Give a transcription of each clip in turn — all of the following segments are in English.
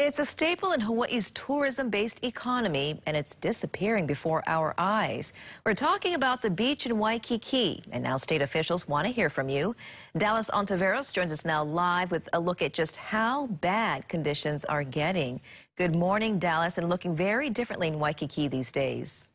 It's a staple in Hawaii's tourism-based economy, and it's disappearing before our eyes. We're talking about the beach in Waikiki, and now state officials want to hear from you. Dallis Ontiveros joins us now live with a look at just how bad conditions are getting. Good morning, Dallis, and looking very differently in Waikiki these days.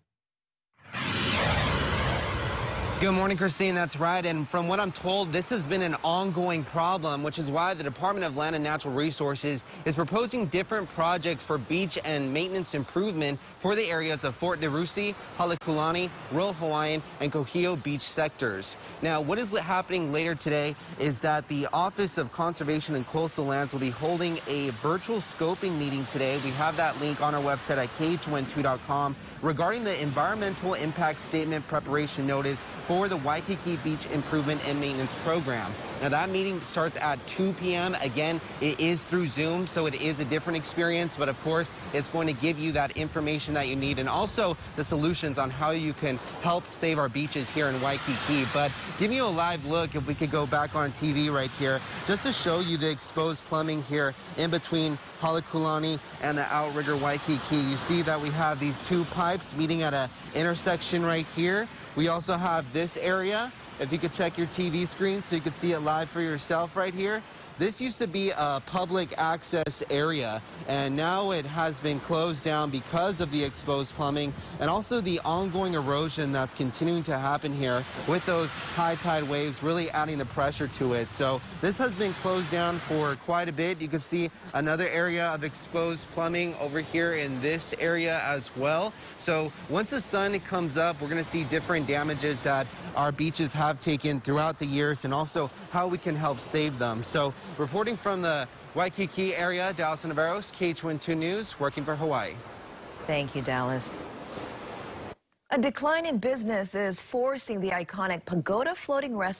Good morning, Christine. That's right. And from what I'm told, this has been an ongoing problem, which is why the Department of Land and Natural Resources is proposing different projects for beach and maintenance improvement for the areas of Fort DeRussy, Halekulani, Royal Hawaiian, and Kuhio Beach sectors. Now, what is happening later today is that the Office of Conservation and Coastal Lands will be holding a virtual scoping meeting today. We have that link on our website at KHON2.com regarding the environmental impact statement preparation notice for the Waikiki Beach Improvement and Maintenance Program. Now that meeting starts at 2 p.m. Again, it is through Zoom, so it is a different experience, but of course, it's going to give you that information that you need and also the solutions on how you can help save our beaches here in Waikiki. But give you a live look, if we could go back on TV right here, just to show you the exposed plumbing here in between Halekulani and the Outrigger Waikiki. You see that we have these two pipes meeting at an intersection right here. We also have this area if you could check your TV screen so you could see it live for yourself right here. This used to be a public access area, and now it has been closed down because of the exposed plumbing and also the ongoing erosion that's continuing to happen here with those high tide waves really adding the pressure to it. So this has been closed down for quite a bit. You can see another area of exposed plumbing over here in this area as well. So once the sun comes up, we're going to see different damages that our beaches have taken throughout the years and also how we can help save them. So Reporting from the Waikiki area, Dallis Ontiveros, KHON2 News, working for Hawaii. Thank you, Dallis. A decline in business is forcing the iconic Pagoda Floating Restaurant